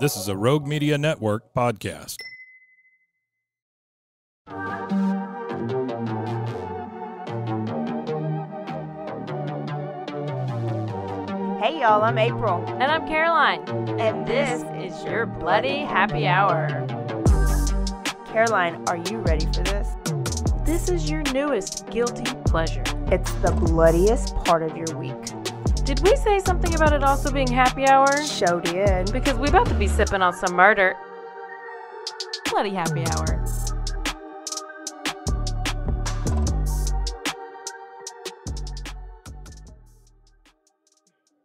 This is a Rogue Media Network podcast. Hey y'all, I'm April, And I'm Caroline. and this is your Bloody Happy Hour. Caroline, are you ready for this? This is your newest guilty pleasure. It's the bloodiest part of your week. Did we say something about it also being happy hour? Show did. Because we about to be sipping on some murder. Bloody happy hour.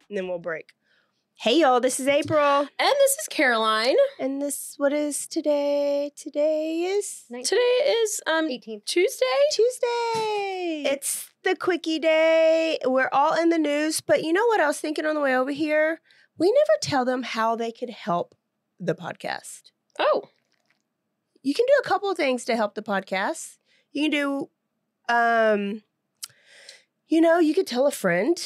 And then we'll break. Hey y'all, this is April. And this is Caroline. And this what is today? Today is Today is um 18th. Tuesday. Tuesday. It's the quickie day. We're all in the news, but you know what I was thinking on the way over here? We never tell them how they could help the podcast. Oh, you can do a couple of things to help the podcast. You can do, um, you know, you could tell a friend.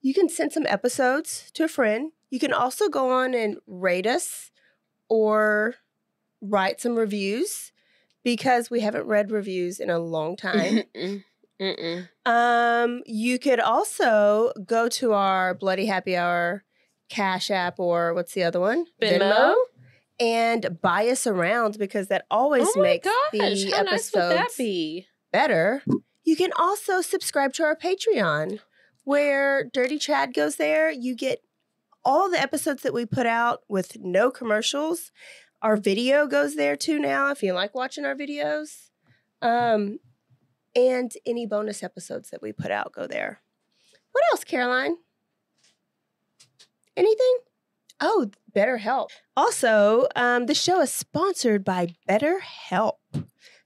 You can send some episodes to a friend. You can also go on and rate us or write some reviews because we haven't read reviews in a long time. Mm-mm. Um, you could also go to our Bloody Happy Hour Cash App or what's the other one? Venmo? and buy us around because that always oh makes gosh, the how nice episodes be? better. You can also subscribe to our Patreon where Dirty Chad goes there. You get all the episodes that we put out with no commercials. Our video goes there too now if you like watching our videos. Um, and any bonus episodes that we put out go there. What else, Caroline? Anything? Oh, BetterHelp. Also, um, the show is sponsored by BetterHelp.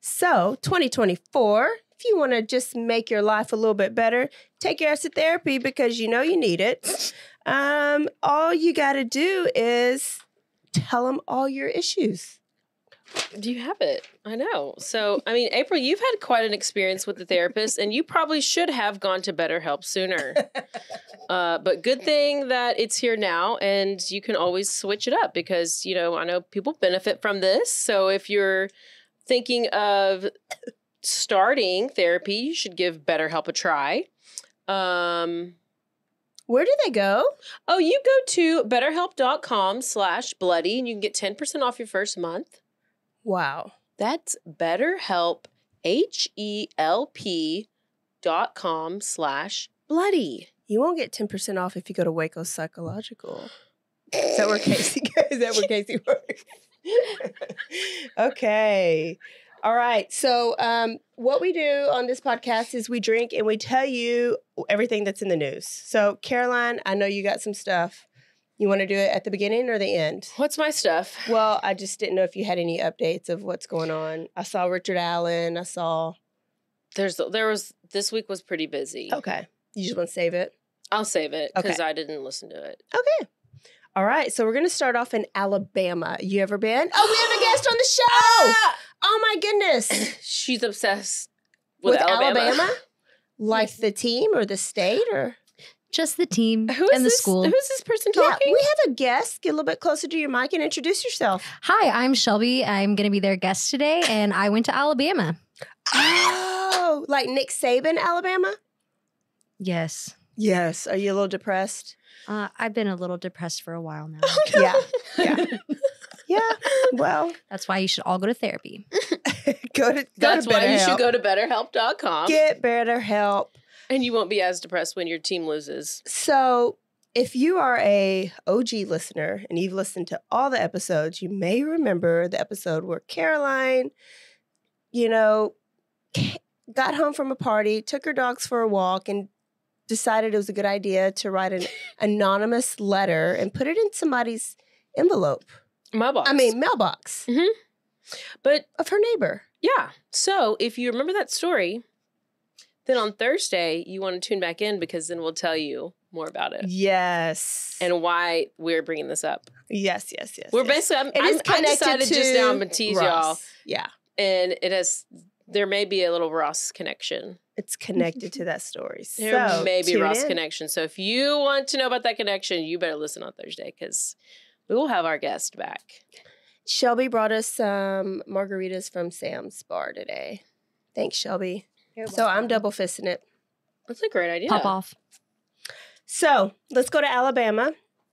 So, 2024, if you want to just make your life a little bit better, take your ass to therapy because you know you need it. Um, all you got to do is tell them all your issues. Do you have it? I know. So, I mean, April, you've had quite an experience with the therapist, and you probably should have gone to BetterHelp sooner. Uh, but good thing that it's here now, and you can always switch it up because you know I know people benefit from this. So if you're thinking of starting therapy, you should give BetterHelp a try. Um, Where do they go? oh, you go to betterhelp.com slash bloody and you can get 10% off your first month. Wow. That's betterhelp, H-E-L-P dot com slash bloody. You won't get 10% off if you go to Waco Psychological. Is that where Casey goes? Is that where Casey works? okay. All right. So, um, what we do on this podcast is we drink and we tell you everything that's in the news. So, Caroline, I know you got some stuff. You want to do it at the beginning or the end? What's my stuff? Well, I just didn't know if you had any updates of what's going on. I saw Richard Allen. I saw. There's there was this week was pretty busy. Okay. You just want to save it? I'll save it because Okay. I didn't listen to it. Okay. All right. So we're going to start off in Alabama. You ever been? Oh, we have a guest on the show. Ah! Oh, my goodness. She's obsessed with, With Alabama. Alabama? Like the team or the state or? Just the team Who is and the this? school. Who's this person Yeah, talking? we have a guest. Get a little bit closer to your mic and introduce yourself. Hi, I'm Shelby. I'm going to be their guest today, and I went to Alabama. Oh, like Nick Saban, Alabama? Yes. Yes. Are you a little depressed? Uh, I've been a little depressed for a while now. Yeah. Yeah. Yeah. Well, That's why you should all go to therapy. go to go That's to why you should go to betterhelp.com Get better help. And you won't be as depressed when your team loses. So, if you are a OG listener and you've listened to all the episodes, you may remember the episode where Caroline, you know, got home from a party, took her dogs for a walk, and decided it was a good idea to write an anonymous letter and put it in somebody's envelope. Boss. I mean, mailbox mm-hmm. but of her neighbor. yeah. So if you remember that story, then on Thursday you want to tune back in because then we'll tell you more about it Yes. and why we're bringing this up. yes, yes, yes. We're yes. basically. I'm, It is I'm- I connected decided to just now I'm gonna tease y'all. Yeah. and it has. There may be a little Ross connection. It's connected to that story. There so may be Ross in. connection. So if you want to know about that connection, you better listen on Thursday because We will have our guest back. Shelby brought us some margaritas from Sam's bar today. Thanks, Shelby. So I'm double fisting it. That's a great idea. Pop off. So let's go to Alabama.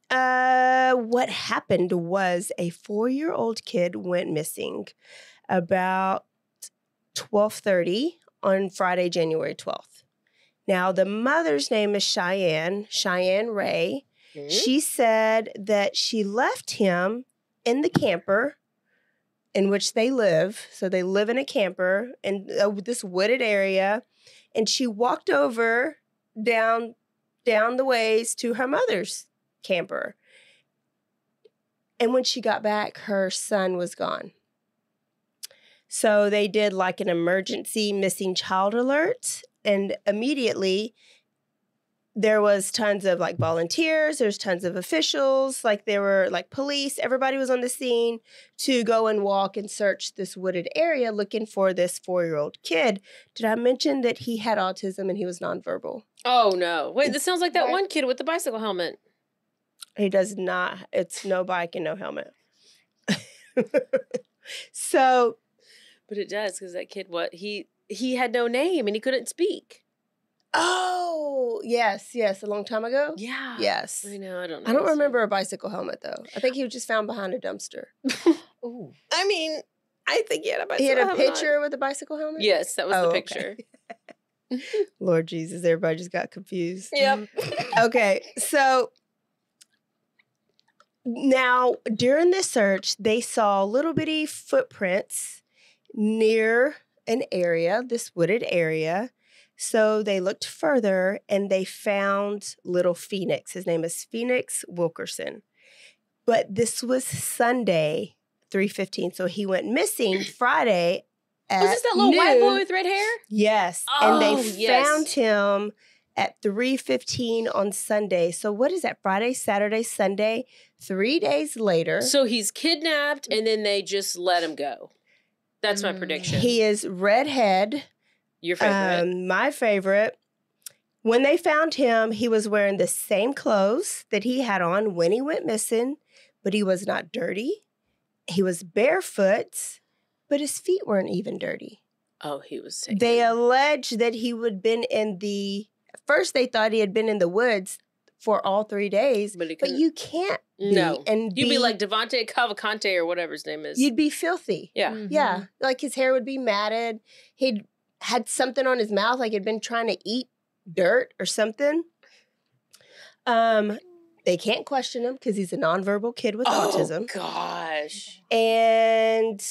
Uh, what happened was a four-year-old kid went missing about twelve thirty on Friday, January twelfth. Now the mother's name is Cheyenne Cheyenne Ray. Mhm. She said that she left him in the camper in which they live. So they live in a camper in uh, this wooded area, and she walked over down down the ways to her mother's camper. And when she got back, her son was gone. So they did like an emergency missing child alert, and immediately there was tons of like volunteers, there's tons of officials, like there were like police, everybody was on the scene to go and walk and search this wooded area looking for this 4-year-old kid. Did I mention that he had autism and he was nonverbal? Oh no! Wait, this sounds like that one kid with the bicycle helmet. He does not. It's no bike and no helmet. so But it does because that kid, what he he had no name and he couldn't speak. Oh yes, yes, a long time ago. Yeah. Yes. I know. I don't. know. I don't remember a bicycle helmet though. I think he was just found behind a dumpster. Ooh. I mean, I think he had a bicycle. He had a helmet on. picture with a bicycle helmet. Yes, that was Oh, the okay. picture. Lord Jesus, everybody just got confused. Yep. Mm-hmm. okay, so now during the search, they saw little bitty footprints near an area, this wooded area. So they looked further and they found little Phoenix. His name is Phoenix Wilkerson. But this was Sunday, 315. So he went missing Friday. At Was this that little white boy with red hair? Yes, Oh, and they yes. found him at 3:15 on Sunday. So what is that? Friday, Saturday, Sunday, 3 days later. So he's kidnapped and then they just let him go. That's my Mm. prediction. he is redhead, Your favorite. um, my favorite. When they found him, he was wearing the same clothes that he had on when he went missing, but he was not dirty. He was barefoot, but his feet weren't even dirty. oh, he was sick. They alleged that he would been in the first they thought he had been in the woods for all three days, but, he but you can't be no. and You'd be like Devonte Cavalcante or whatever his name is. you'd be filthy. yeah. Mhm. Yeah, like his hair would be matted. He'd had something on his mouth, like he'd been trying to eat dirt or something. Um, they can't question him because he's a nonverbal kid with Oh autism, gosh. and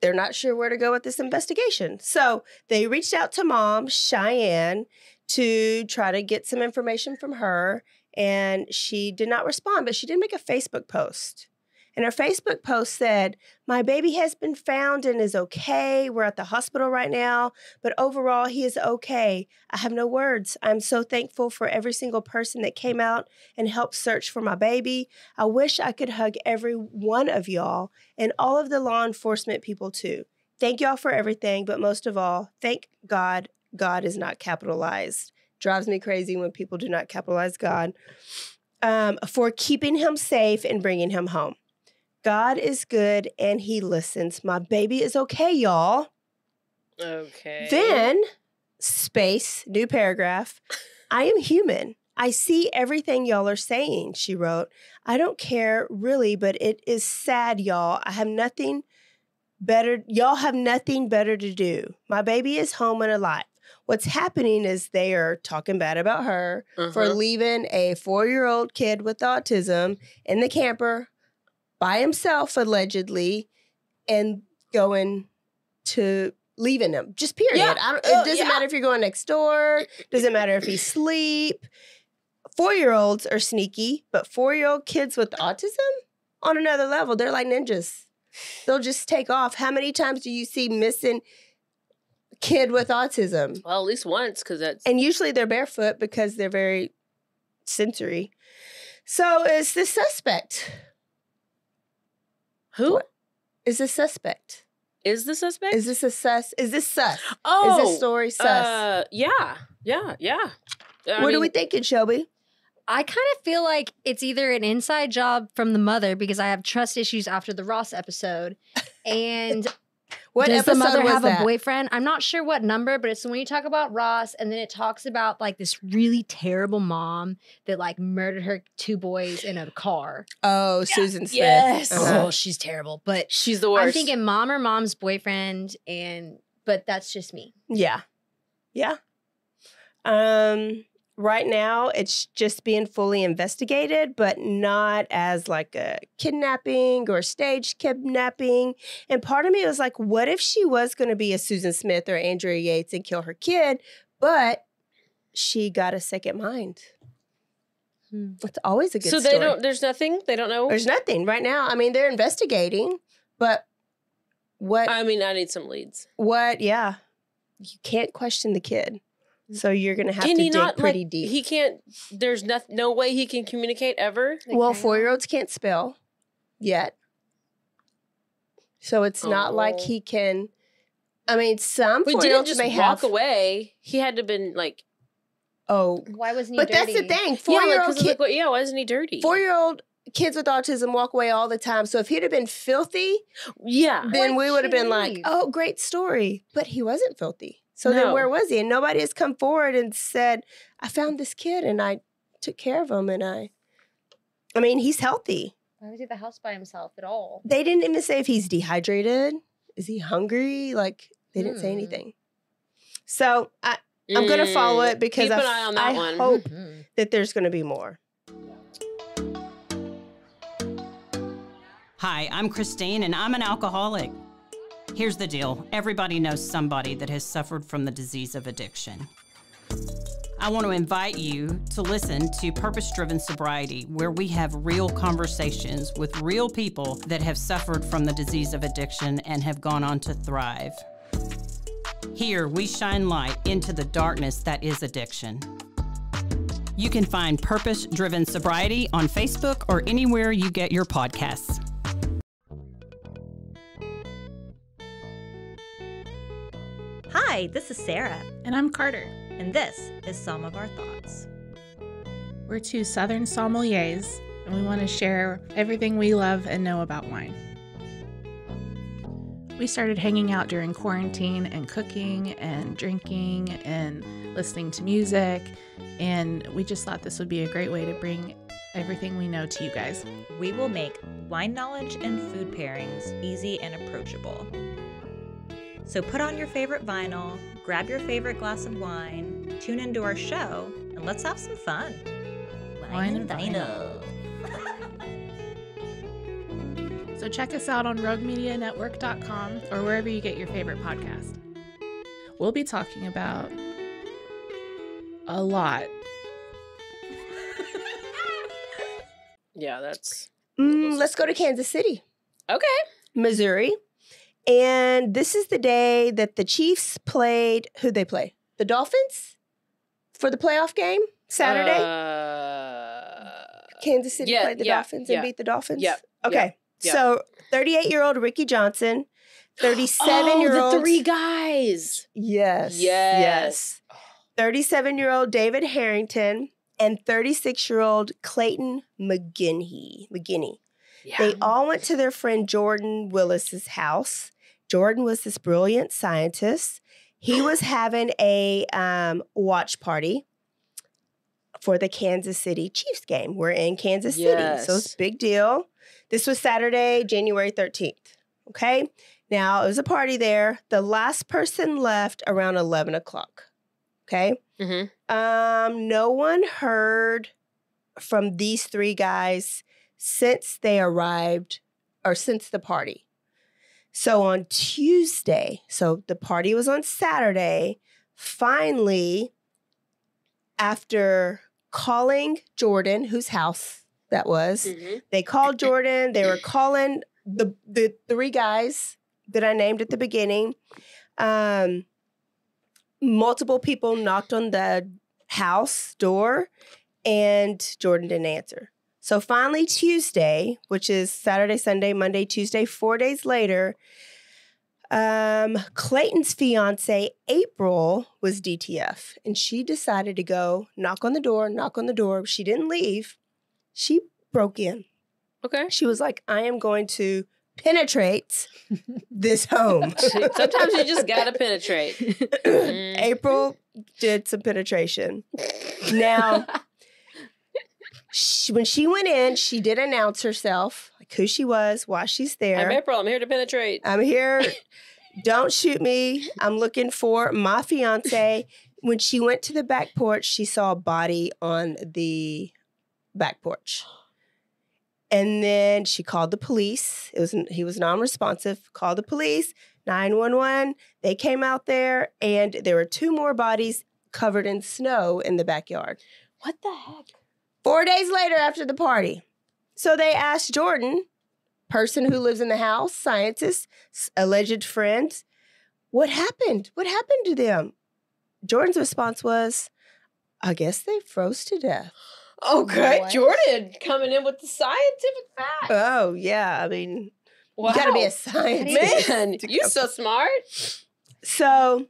they're not sure where to go with this investigation. So they reached out to mom Cheyenne to try to get some information from her, and she did not respond. But she did make a Facebook post. And her Facebook post said, My baby has been found and is okay. We're at the hospital right now, but overall, he is okay. I have no words. I'm so thankful for every single person that came out and helped search for my baby. I wish I could hug every one of y'all and all of the law enforcement people too. Thank y'all for everything, but most of all, thank God God is not capitalized. Drives me crazy when people do not capitalize God. Um, for keeping him safe and bringing him home. God is good and he listens. My baby is okay, y'all. Okay. Then, space, new paragraph. I am human. I see everything y'all are saying, she wrote. I don't care really, but it is sad, y'all. I have nothing better. Y'all have nothing better to do. My baby is home and alive. What's happening is they are talking bad about her for Uh-huh. leaving a four year old kid with autism in the camper by himself, allegedly, and going to leaving him. Just period. Yeah. I don't, Oh, it doesn't yeah. matter if you're going next door, doesn't matter if he's sleep Four year olds are sneaky, but four year old kids with autism on another level, they're like ninjas. They'll just take off. How many times do you see missing kid with autism? well, at least once, because that's And usually they're barefoot because they're very sensory. So is the suspect. Who What? Is this suspect? is the suspect? Is this a sus? Is this sus? oh, is this story sus? Uh, yeah, yeah, yeah. I what are we thinking, Shelby? I kind of feel like it's either an inside job from the mother because I have trust issues after the Ross episode. And What does episode the mother was have that? a boyfriend? I'm not sure what number, but it's when you talk about Ross and then it talks about like this really terrible mom that like murdered her two boys in a car. Oh, Susan Smith. Yes. Uh-huh. Oh, she's terrible. But She's the worst. I'm thinking mom or mom's boyfriend and but that's just me. Yeah. Yeah. Um right now it's just being fully investigated but not as like a kidnapping or staged kidnapping. And part of me was like what if she was going to be a Susan Smith or Andrea Yates and kill her kid, but she got a second mind. Hmm. It's always a good so they story. don't. There's nothing. They don't know. There's nothing right now. I mean, they're investigating, but what I mean, I need some leads. what yeah you can't question the kid Mm. so you're gonna have can to he dig not pretty like? deep He can't. There's no no way he can communicate ever. well four-year-olds can't spell yet so it's not like Oh. he can i mean some We didn't four-year-olds just may walk have away. He had to been like. oh Why wasn't he but that's the dirty? thing Yeah, four-year-old 'cause of kid, the- yeah. Why isn't he dirty? four-year-old kids with autism walk away all the time so if he'd have been filthy yeah. then Why'd we would have she been like oh great story but he wasn't filthy so then where was he and nobody has come forward and said i found this kid and i took care of him and i i mean he's healthy Why was he at the house by himself at all? they didn't even say if he's dehydrated is he hungry like they didn't say Hmm. anything so I, i'm gonna follow Mm, it because keep I, an eye on that I one. hope Mhm. that there's gonna be more Hi, I'm Christine, and I'm an alcoholic. Here's the deal everybody knows somebody that has suffered from the disease of addiction. I want to invite you to listen to Purpose Driven Sobriety, where we have real conversations with real people that have suffered from the disease of addiction and have gone on to thrive. Here, we shine light into the darkness that is addiction. You can find Purpose Driven Sobriety on Facebook or anywhere you get your podcasts. Hi, this is Sarah, And I'm Carter. and this is Some of Our Thoughts. We're two Southern sommeliers, and we want to share everything we love and know about wine. We started hanging out during quarantine and cooking and drinking and listening to music, and we just thought this would be a great way to bring everything we know to you guys. We will make wine knowledge and food pairings easy and approachable. So put on your favorite vinyl, grab your favorite glass of wine, tune into our show, and let's have some fun. Wine and vinyl. So check us out on roguemedianetwork.com or wherever you get your favorite podcast. We'll be talking about a lot. Yeah, that's Mm, let's go to kansas city okay. missouri and this is the day that the chiefs played who they play the dolphins for the playoff game saturday Uh, Kansas City yeah, played the yeah, Dolphins yeah. and beat the Dolphins. Yep, Okay. So 38 year old Ricky Johnson, 37 oh, year old. the three guys. Yes. Yes. 37 year old David Harrington and 36 year old Clayton McGinney. McGinney. Yeah. They all went to their friend Jordan Willis's house. Jordan was this brilliant scientist. He was having a um, watch party for the Kansas City Chiefs game. We're in Kansas City, so it's a big deal. This was Saturday, January 13th. Okay. Now it was a party there. The last person left around 11 o'clock. Okay. Mhm. Um, no one heard from these three guys since they arrived or since the party. So on Tuesday, so the party was on Saturday, finally, after calling Jordan, whose house that was, Mhm. they called Jordan. They were calling the the three guys that I named at the beginning. Um, multiple people knocked on the house door, and Jordan didn't answer. So finally, Tuesday, which is Saturday, Sunday, Monday, Tuesday, four days later, Um, Clayton's fiance, April, was DTF, and she decided to go knock on the door, knock on the door. She didn't leave. She broke in. Okay. She was like, I am going to penetrate this home. Sometimes you just gotta penetrate. Mm. April did some penetration. Now, she, when she went in, she did announce herself, like who she was, why she's there. I'm April. I'm here to penetrate. I'm here. Don't shoot me. I'm looking for my fiance. When she went to the back porch, she saw a body on the back porch. And then she called the police. It was he was non-responsive. Called the police, 911. They came out there and there were two more bodies covered in snow in the backyard. What the heck? 4 days later after the party. So they asked Jordan, person who lives in the house, scientist, alleged friend, what happened? What happened to them? Jordan's response was, I guess they froze to death. Okay, What? Jordan coming in with the scientific fact. Oh, yeah. I mean, wow. you got to be a scientist. man. You come- so smart. So,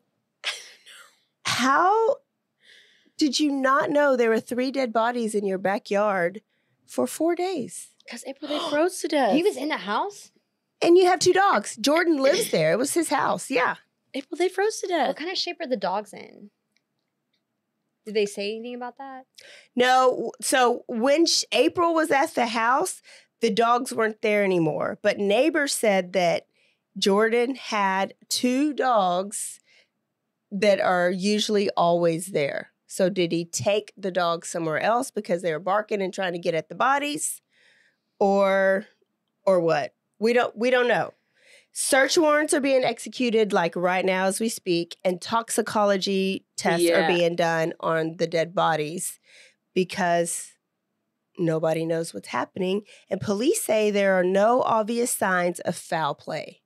how did you not know there were three dead bodies in your backyard for four days? Because April, they froze to death. He was in the house. And you have two dogs. Jordan lives there. It was his house. Yeah. April, they froze to death. What kind of shape are the dogs in? Did they say anything about that? No, so when sh- April was at the house, the dogs weren't there anymore. But neighbors said that Jordan had two dogs that are usually always there. So did he take the dogs somewhere else because they were barking and trying to get at the bodies or or what? We don't we don't know. Search warrants are being executed like right now as we speak and toxicology tests Yeah. are being done on the dead bodies because nobody knows what's happening and police say there are no obvious signs of foul play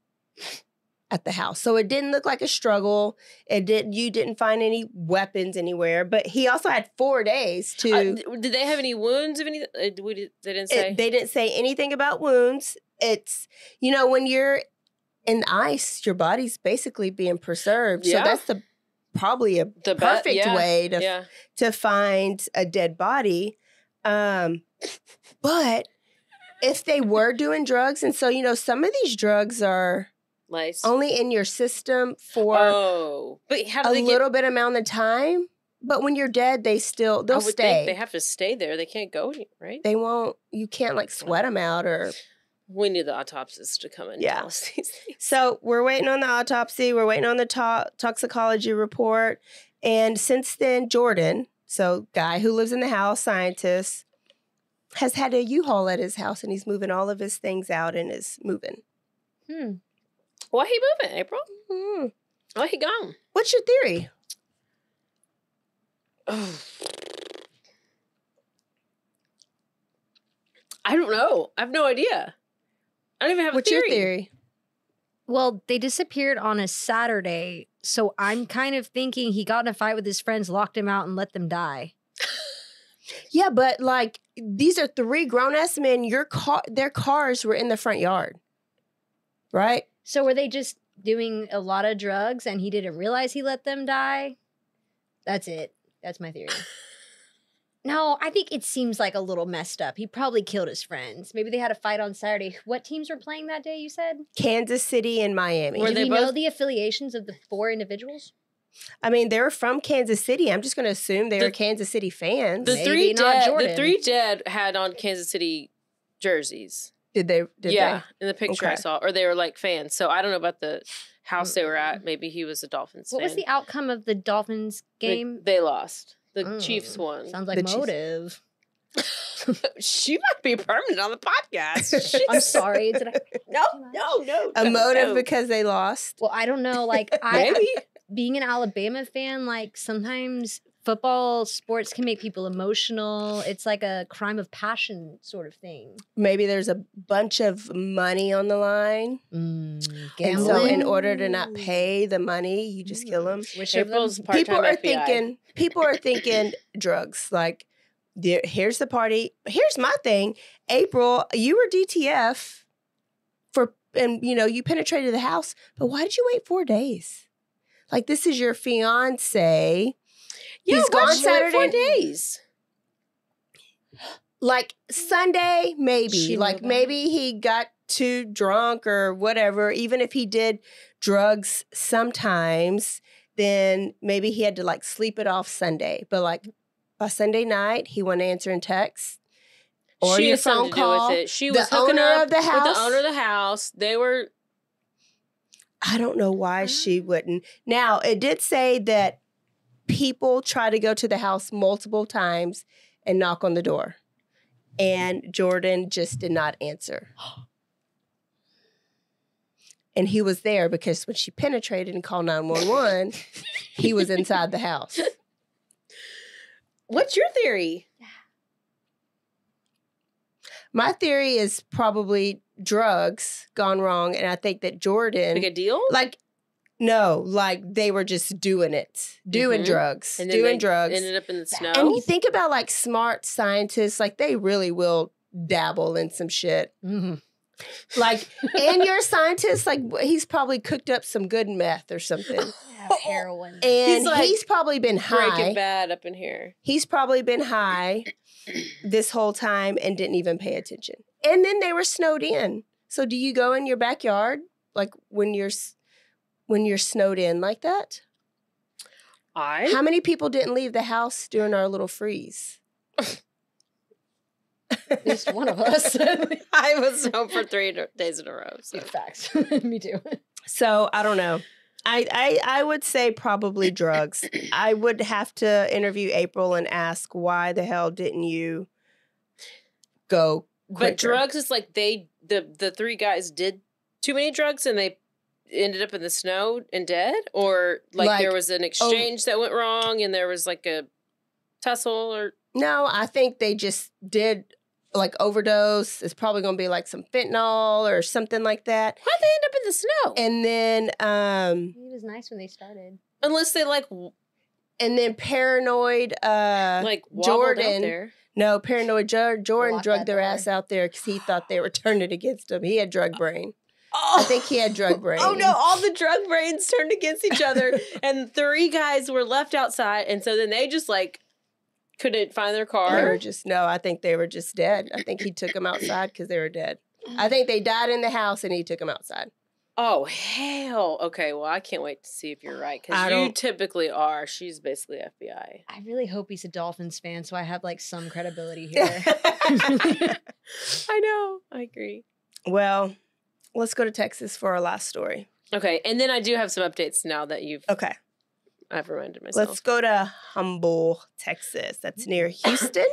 at the house. So it didn't look like a struggle. It did you didn't find any weapons anywhere, but he also had 4 days to Uh, did they have any wounds of any? Uh, did- they didn't say. it- they didn't say anything about wounds. It's you know when you're in ice, your body's basically being preserved. Yeah. So that's the probably a the be- perfect yeah, way to Yeah. to find a dead body. Um, but if they were doing drugs, and so you know some of these drugs are Lice. only in your system for oh, but how do a they little bit amount of time. But when you're dead, they still get? they'll would stay. think they have to stay there. They can't go, any- right? they won't. You can't like sweat them out or we need the autopsist to come and Yeah. tell us these things. So we're waiting on the autopsy. We're waiting on the to- toxicology report. And since then, Jordan, so guy who lives in the house, scientist, has had a U-Haul at his house, and he's moving all of his things out and is moving. Hmm. Why he moving, April? Hmm. Why he gone? What's your theory? I don't know. I have no idea. I don't even have What's a your theory. theory? Well, they disappeared on a Saturday, so I'm kind of thinking he got in a fight with his friends, locked him out, and let them die. Yeah, but like these are three grown-ass men. Your car, their cars were in the front yard, right? So were they just doing a lot of drugs and he didn't realize he let them die? That's it. That's my theory. no, I think it seems like a little messed up. He probably killed his friends. Maybe they had a fight on Saturday. What teams were playing that day, you said? Kansas City and Miami. Were Do they we know the affiliations of the four individuals? I mean, they're from Kansas City. I'm just going to assume they The- were Kansas City fans. The Maybe three not dead. The three dead had on Kansas City jerseys. Did they? Did yeah, in the picture I saw, or they were like fans. So I don't know about the house they were Mm. at. Maybe he was a Dolphins fan. What fan. was the outcome of the Dolphins The- game? they lost. The Mm, Chiefs won. Sounds like The motive. she might be permanent on the podcast. I'm sorry. Did I? no, no, no. a no, motive no. because they lost. Well, I don't know. Like I, maybe. being an Alabama fan, like sometimes football sports can make people emotional. It's like a crime of passion sort of thing. Maybe there's a bunch of money on the line, Mm, and so in order to not pay the money, you just kill them. Which of them? April's part-time People are FBI. thinking. People are thinking drugs. Like, there- here's the party. Here's my thing. April, you were DTF for and you know you penetrated the house, but why did you wait four days? Like this is your fiance. Yeah, He's gone wait Four Saturday- days. like Sunday, maybe. She like maybe he got too drunk or whatever. Even if he did drugs sometimes, then maybe he had to like sleep it off Sunday. But like by Sunday night, he wasn't answering texts. Or she your phone call. with it. She The was hooking owner up of the with house? the owner of the house. They were I don't know why she mm. wouldn't. Now, it did say that people try to go to the house multiple times and knock on the door. And Jordan just did not answer. And he was there because when she penetrated and called 911, he was inside the house. What's your theory? My theory is probably drugs gone wrong. And I think that Jordan, Like a deal? like, no, like they were just doing it, doing Mhm. drugs, and doing drugs. ended up in the snow. And you think about like smart scientists, like they really will dabble in some shit. Mm-hmm. Like, and your scientist, like he's probably cooked up some good meth or something. heroin. And he's, like, he's, probably been high. Breaking bad up in here. He's probably been high this whole time and didn't even pay attention. And then they were snowed in. So do you go in your backyard like when you're s- when you're snowed in like that? I How many people didn't leave the house during our little freeze? At least one of us. I was home for three days in a row. So. Facts. Me too. So I don't know. I, I I would say probably drugs. I would have to interview April and ask why the hell didn't you go But drugs is like they the the three guys did too many drugs and they ended up in the snow and dead, or like, Like, there was an exchange that went wrong and there was like a tussle or No, I think they just did like overdose. It's probably going to be like some fentanyl or something like that. how'd they end up in the snow? And then um He was nice when they started. Unless they like and then paranoid uh like wobbled out Jordan there. no, paranoid Jordan drugged their ass out there cuz he thought they were turning against him. He had drug brain. I think oh. he had drug brain. Oh no, all the drug brains turned against each other and three guys were left outside and so then they just like couldn't find their They were car. just no. I think they were just dead. I think he took them outside because they were dead. I mm. think they died in the house and he took them outside. Oh hell. Okay, well I can't wait to see if you're right because you don't- typically are. She's basically FBI. I really hope he's a Dolphins fan, so I have like some credibility here. I know. I agree. well, let's go to Texas for our last story. Okay, and then I do have some updates now that you've Okay, I've reminded myself. let's go to Humble, Texas. That's near Houston.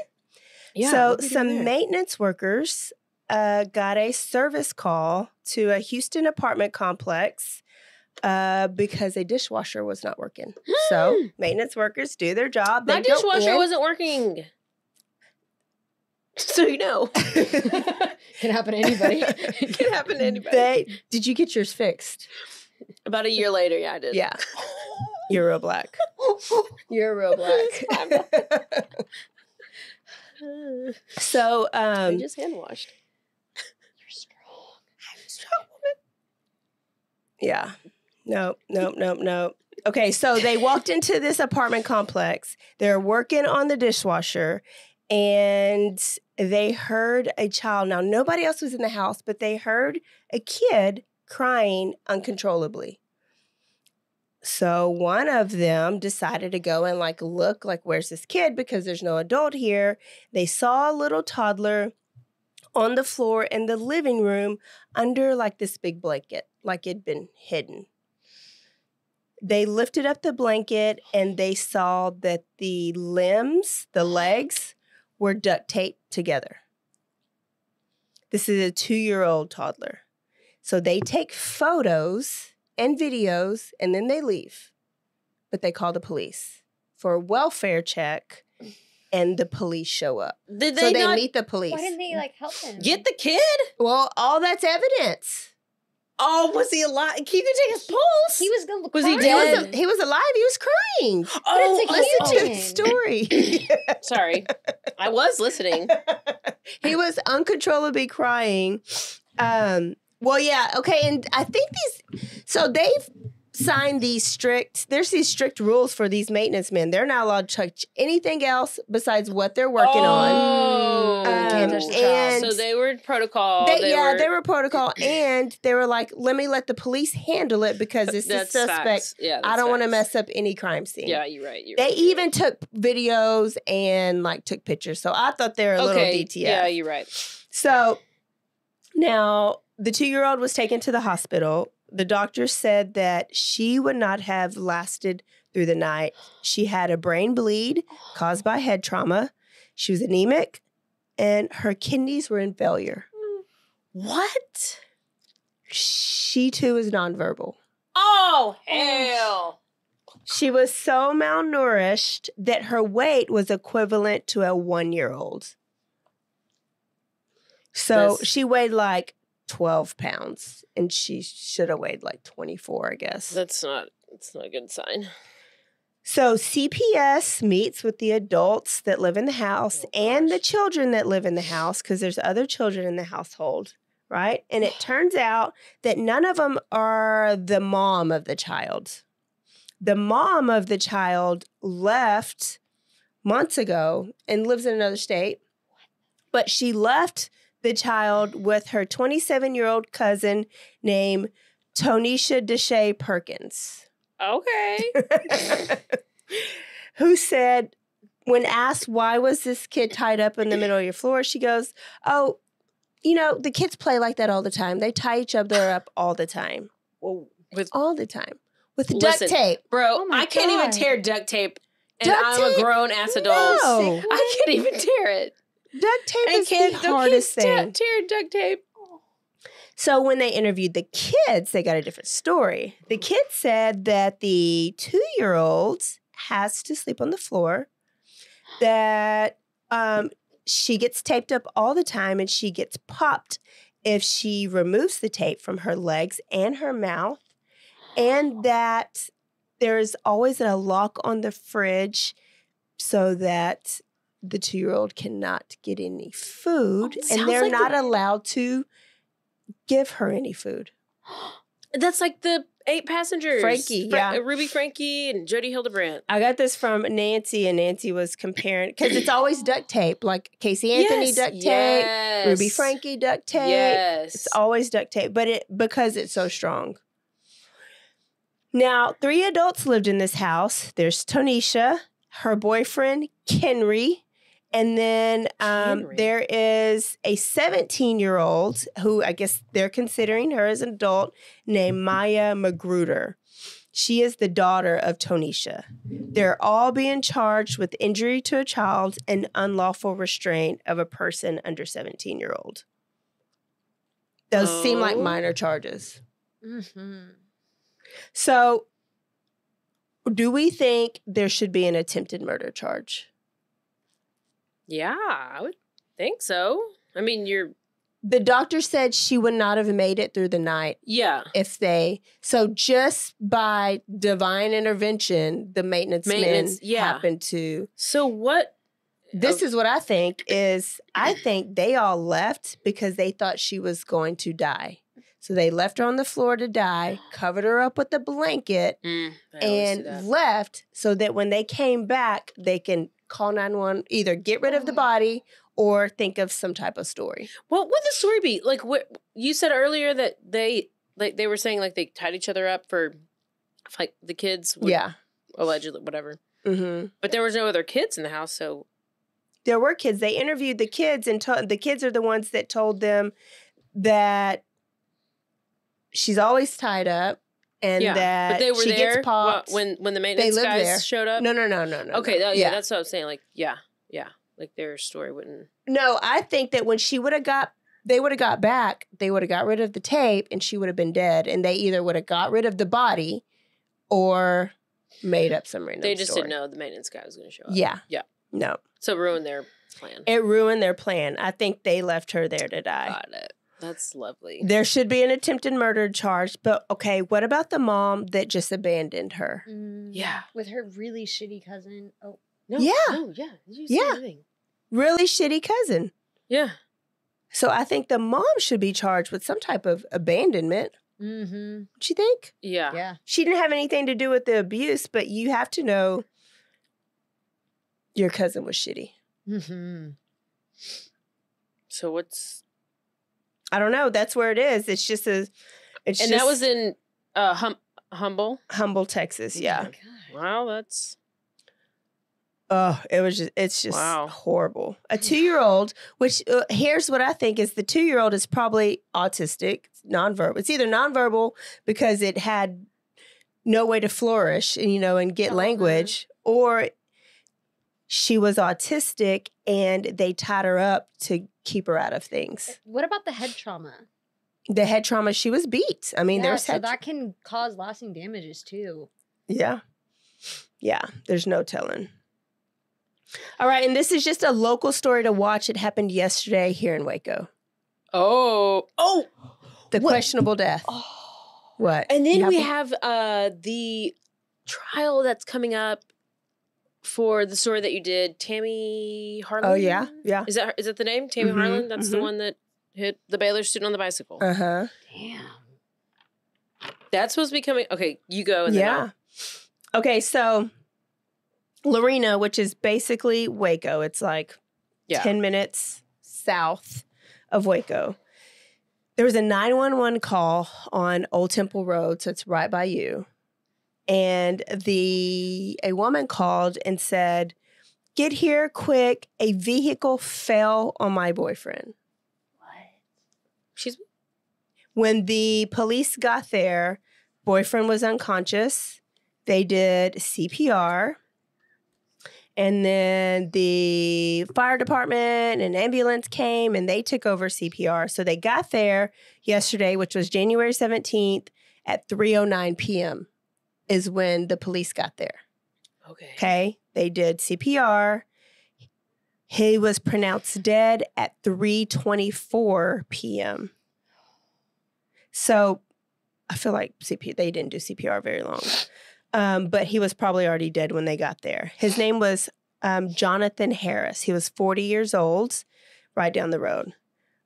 Yeah, so what we doing some maintenance workers uh, got a service call to a Houston apartment complex uh, because a dishwasher was not working. so maintenance workers do their job. My dishwasher wasn't working. So you know. Can happen to anybody. it can happen to anybody. They did you get yours fixed? About a year later, yeah, I did. Yeah, you're real black. You're real black. so I um, just hand washed. you're strong i'm a strong woman Yeah. Nope, nope, nope, nope. Okay, so they walked into this apartment complex. They're working on the dishwasher and they heard a child. Now, nobody else was in the house, but they heard a kid crying uncontrollably. So one of them decided to go and like look like where's this kid because there's no adult here. They saw a little toddler on the floor in the living room under like this big blanket, like it'd been hidden. They lifted up the blanket and they saw that the limbs, the legs, were duct taped together. This is a two year old toddler. So they take photos and videos and then they leave. But they call the police for a welfare check and the police show up. Did they, so they not meet the police. Why didn't they like help him? get the kid? well, all that's evidence. Oh, was he alive? He could take his pulse. He was gonna. Was he He dead? was, he was alive. He was crying. oh, But Listen it's to a the human. story. sorry. I was listening. he was uncontrollably crying. Um, Well, yeah, okay, and I think these. So they've signed these strict. There's these strict rules for these maintenance men. They're not allowed to touch anything else besides what they're working on. Oh. Um, touch and so they were protocol. they, they yeah, were, they were protocol, and they were like, "Let me let the police handle it because this is That's suspect. Yeah, I don't want to mess up any crime scene." Yeah, you're right. You're They right, even took videos and like took pictures. So I thought they were a right. little okay. DTF. Yeah, you're right. So now the two year old was taken to the hospital. The doctor said that she would not have lasted through the night. She had a brain bleed caused by head trauma. She was anemic and her kidneys were in failure. What? She too is nonverbal. Oh hell! She was so malnourished that her weight was equivalent to a one year old. So That's- she weighed like 12 pounds and she should have weighed like 24, I guess. That's not. That's not a good sign. So CPS meets with the adults that live in the house Oh, and the children that live in the house because there's other children in the household, right? And it turns out that none of them are the mom of the child. The mom of the child left months ago and lives in another state, but she left the child with her 27 year old cousin named Tonisha Deshay Perkins Okay. who said when asked why was this kid tied up in the middle of your floor she goes oh you know the kids play like that all the time they tie each other up all the time Whoa. With all the time with duct tape bro, Oh my I can't even tear duct tape, and Duct I'm tape? a grown ass adult. No. I can't even tear it. Duct tape I is can't. the hardest kids thing tear duct tape. so when they interviewed the kids they got a different story the kids said that the two-year-old has to sleep on the floor that um, she gets taped up all the time and she gets popped if she removes the tape from her legs and her mouth, and that there's always a lock on the fridge so that the two year old cannot get any food Oh, and they're like the- not allowed to give her any food. That's like the eight passengers. Franke, yeah. uh, Ruby Franke and Jodi Hildebrandt. I got this from Nancy, and Nancy was comparing because it's always duct tape, like Casey Anthony Yes, duct tape, yes. Ruby Franke duct tape. Yes. It's always duct tape, but it because it's so strong. Now, three adults lived in this house. There's Tonisha, her boyfriend Kenry, and then um, there is a 17 year old who I guess they're considering her as an adult named Maya Magruder. She is the daughter of Tonisha. They're all being charged with injury to a child and unlawful restraint of a person under 17 year old. Those seem like Oh. minor charges. Mm-hmm. So, do we think there should be an attempted murder charge? Yeah, I would think so. I mean, you're The doctor said she would not have made it through the night yeah. if they. So, just by divine intervention, the maintenance, Maintenance, men yeah. happened to. So what? This Oh. is what I think is I think they all left because they thought she was going to die. So they left her on the floor to die, covered her up with a blanket, Mm, I always do and left so that when they came back, they can call 911, either get rid of the body or think of some type of story. What would the story be? Like what you said earlier that they like they were saying like they tied each other up for like the kids would- yeah. allegedly whatever. hmm But there was no other kids in the house, so There were kids. They interviewed the kids, and to- the kids are the ones that told them that she's always tied up and yeah. that but they were she there gets popped. wh- when when the maintenance guys there. showed up. no, no, no, no, no. okay, no. yeah, that's what I was saying. Like, yeah, yeah, like their story wouldn't. No, I think that when she would have got, they would have got back, they would have got rid of the tape and she would have been dead. And they either would have got rid of the body or made up some random They just story. didn't know the maintenance guy was going to show up. Yeah. Yeah. No. So it ruined their plan. It ruined their plan. I think they left her there to die. Got it. That's lovely. There should be an attempted murder charge, but okay, what about the mom that just abandoned her? Yeah. With her really shitty cousin. Oh, No, Yeah. No, yeah. Did you say Yeah. anything? Really shitty cousin. Yeah. So I think the mom should be charged with some type of abandonment. Mm-hmm. Don't you think? Yeah. Yeah. She didn't have anything to do with the abuse, but you have to know your cousin was shitty. Mm-hmm. So what's I don't know. That's where it is. It's just a. It's and just that was in uh hum- humble. Humble, Texas. Yeah. Wow, that's Oh, it was just. It's just Wow. horrible. A two-year-old. Which uh, here's what I think is the two-year-old is probably autistic, nonverbal. It's either nonverbal because it had no way to flourish, and you know, and get Uh-huh. language, or she was autistic and they tied her up to keep her out of things. What about the head trauma? The head trauma, she was beat. I mean, yeah, there's so head. that can cause lasting damages too. Yeah. Yeah, there's no telling. All right, and this is just a local story to watch. It happened yesterday here in Waco. oh oh The What? questionable death. What? And then You we have- have uh the trial that's coming up for the story that you did, Tammy Harlan. Oh yeah, yeah. Is that is that the name? Tammy Mhm, Harlan? That's the mhm. one that hit the Baylor student on the bicycle. Uh huh. Damn. That's supposed to be coming. Okay, you go. And then Yeah. Okay, so Lorena, which is basically Waco, it's like Yeah. 10 minutes south of Waco. There was a 911 call on Old Temple Road, so it's right by you. And the a woman called and said, "Get here quick, a vehicle fell on my boyfriend." What? She's When the police got there, boyfriend was unconscious. They did CPR. And then the fire department and ambulance came and they took over CPR. So they got there yesterday, which was January 17th at 3:09 p.m. is when the police got there. okay. Okay? They did CPR. He was pronounced dead at 3:24 p.m. So I feel like CP they didn't do CPR very long. Um, but he was probably already dead when they got there. His name was um, Jonathan Harris. He was 40 years old, right down the road.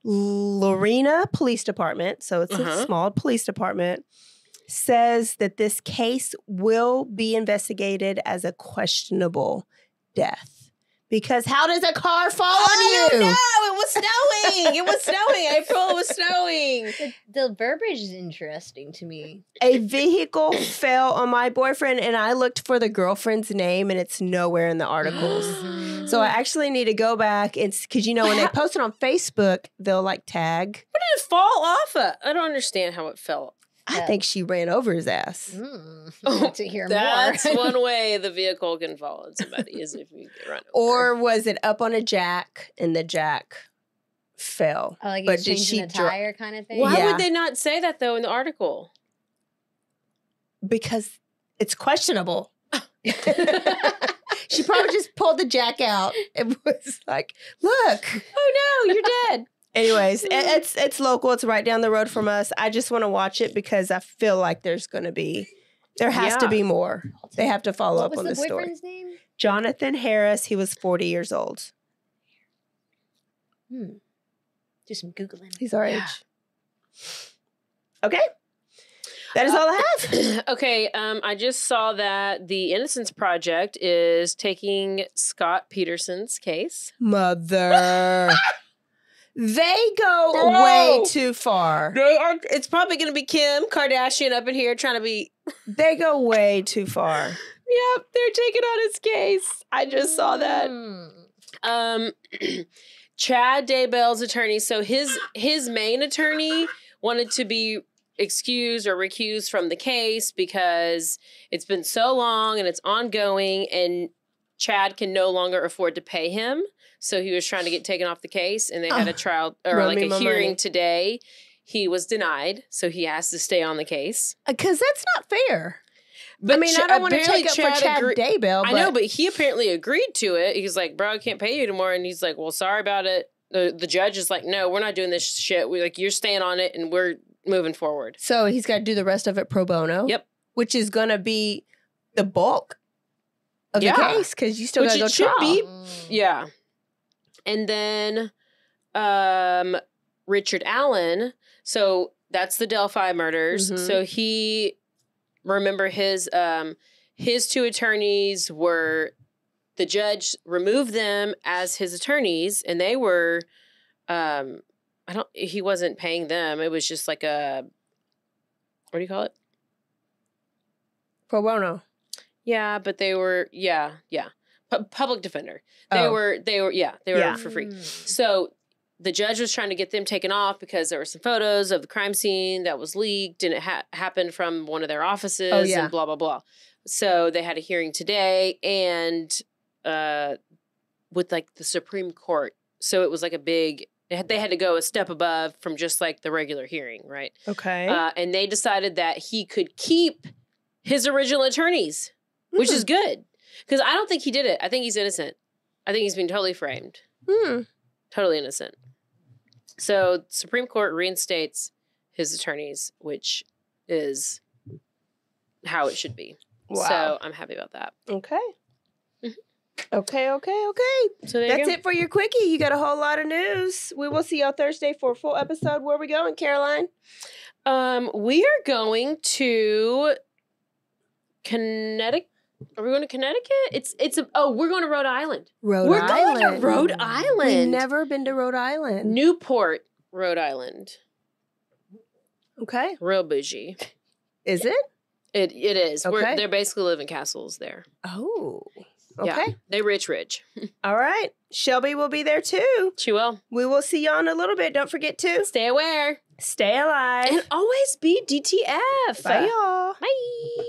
Lorena Police Department, so it's a Uh-huh. small police department, says that this case will be investigated as a questionable death. Because how does a car fall on oh, you? No, it was snowing. it was snowing. April, it was snowing. The, the verbiage is interesting to me. a vehicle fell on my boyfriend and I looked for the girlfriend's name and it's nowhere in the articles. so I actually need to go back and because you know when they post it on Facebook, they'll like tag. What did it fall off of? I don't understand how it fell. I Yeah. think she ran over his ass. Mm, Oh, to hear That's more. one way the vehicle can fall on somebody is if you get run over. Or was it up on a jack and the jack fell? Oh, like But did changing she a dri- tire kind of thing. Why Yeah. would they not say that though in the article? Because it's questionable. she probably just pulled the jack out and was like, look. Oh no, you're dead. Anyways, it's it's local. It's right down the road from us. I just want to watch it because I feel like there's going to be, there has to be more. They have to follow what up on the the story. boyfriend's name? Jonathan Harris. He was 40 years old. Hmm. Do some googling. He's our Yeah. age. Okay, that is all I have. okay, um, I just saw that the Innocence Project is taking Scott Peterson's case. Mother, they go Bro. way too far. Are. It's probably going to be Kim Kardashian up in here trying to be. They go way too far. Yep, they're taking on his case. I just saw that. Hmm. Um, Chad Daybell's attorney. So his his main attorney wanted to be excused or recused from the case because it's been so long and it's ongoing, and Chad can no longer afford to pay him. So he was trying to get taken off the case, and they had a Oh, trial or run like me a hearing money. today. He was denied, so he has to stay on the case. Uh, because that's not fair. But I mean, Ch- I don't want to apparently take up for Chad agree- Daybell, I know, but he apparently agreed to it. He's like, "Bro, I can't pay you anymore," and he's like, "Well, sorry about it." The the judge is like, "No, we're not doing this shit. We like you're staying on it, and we're moving forward." So he's got to do the rest of it pro bono. Yep. Which is going to be the bulk of Yeah. the case because you still Which got to go it should trial. be. Yeah, and then um Richard Allen. So that's the Delphi murders. Mhm. So he remember his um his two attorneys were the judge removed them as his attorneys and they were um I don't he wasn't paying them. It was just like a what do you call it? Pro bono. Yeah, but they were yeah, yeah. Pu- public defender. They Oh. were they were yeah, they were Yeah. for free. Mm. So the judge was trying to get them taken off because there were some photos of the crime scene that was leaked and it ha- happened from one of their offices Oh, yeah. and blah blah blah. So they had a hearing today and uh with like the Supreme Court. So it was like a big they had, they had to go a step above from just like the regular hearing, right? Okay. Uh, and they decided that he could keep his original attorneys, which is good because I don't think he did it. I think he's innocent. I think he's been totally framed Hmm. totally innocent. So Supreme Court reinstates his attorneys, which is how it should be. Wow. So I'm happy about that. okay. Mhm. Okay, okay, okay. So there That's you go. it for your quickie. You got a whole lot of news. We will see y'all Thursday for a full episode. Where are we going, Caroline? Um, we are going to Connecticut. Are we going to Connecticut? It's it's a oh we're going to Rhode Island. Rhode Island? we're going to Rhode Island. We've never been to Rhode Island. Newport, Rhode Island. Okay. Real bougie. Is it? It it is. We're, Okay. they're basically living castles there. Oh. Okay. Yeah. They rich rich. All right. Shelby will be there too. She will. We will see y'all in a little bit. Don't forget to Stay aware. stay alive. And always be DTF. Bye, y'all. Bye.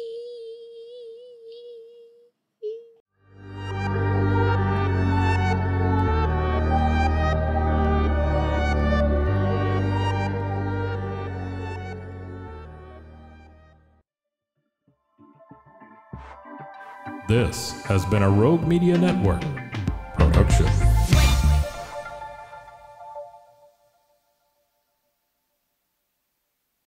This has been a Rogue Media Network production.